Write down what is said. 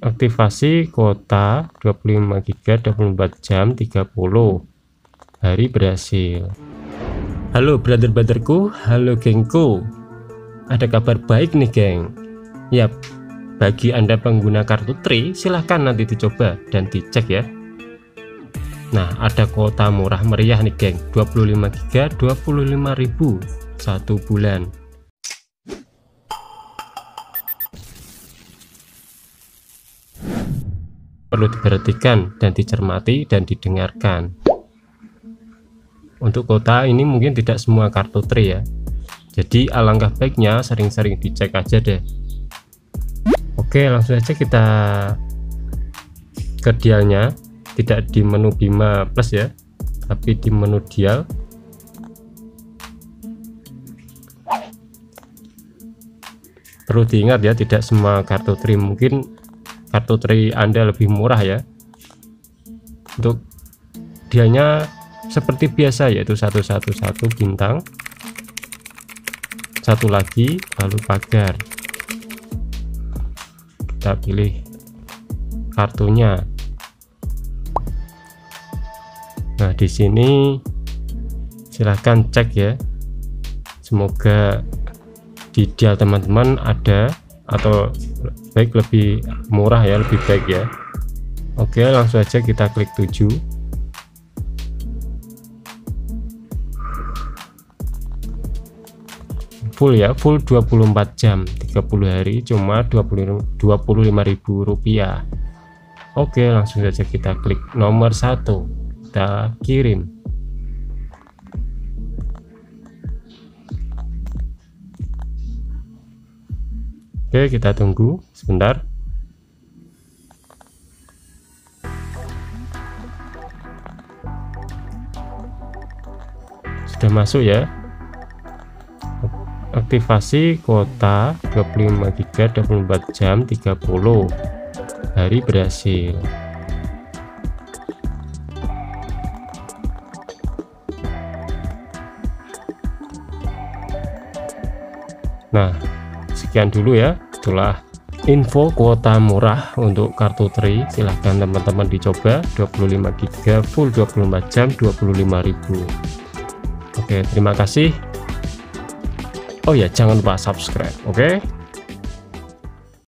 aktivasi kuota 25 GB 24 jam 30 hari berhasil. Halo brother-brotherku halo gengku. Ada kabar baik nih geng. Yap bagi anda pengguna kartu Tri silahkan nanti dicoba dan dicek ya. Nah ada kuota murah meriah nih geng. 25 GB 25.000 satu bulan perlu diperhatikan dan dicermati dan didengarkan. Untuk kota ini mungkin tidak semua kartu tri ya. Jadi alangkah baiknya sering-sering dicek aja deh. Oke langsung aja kita ke dialnya. Tidak di menu Bima Plus ya tapi di menu dial. Perlu diingat ya tidak semua kartu tri mungkin kartu tri anda lebih murah ya. Untuk dianya seperti biasa yaitu satu satu satu bintang. Satu lagi lalu pagar. Kita pilih kartunya. Nah di sini silahkan cek ya. Semoga di dial teman-teman ada atau baik lebih murah ya lebih baik ya. Oke langsung aja kita klik 7 full ya full 24 jam 30 hari cuma 20 25.000 rupiah. Oke langsung saja kita klik nomor satu. Kita kirim Oke kita tunggu sebentar. Sudah masuk ya. Aktivasi kuota 25 GB 24 jam 30 hari berhasil. Nah sekian dulu ya. Itulah info kuota murah untuk kartu tri. Silahkan teman-teman dicoba. 25 GB full 24 jam 25.000 oke terima kasih. Oh ya jangan lupa subscribe oke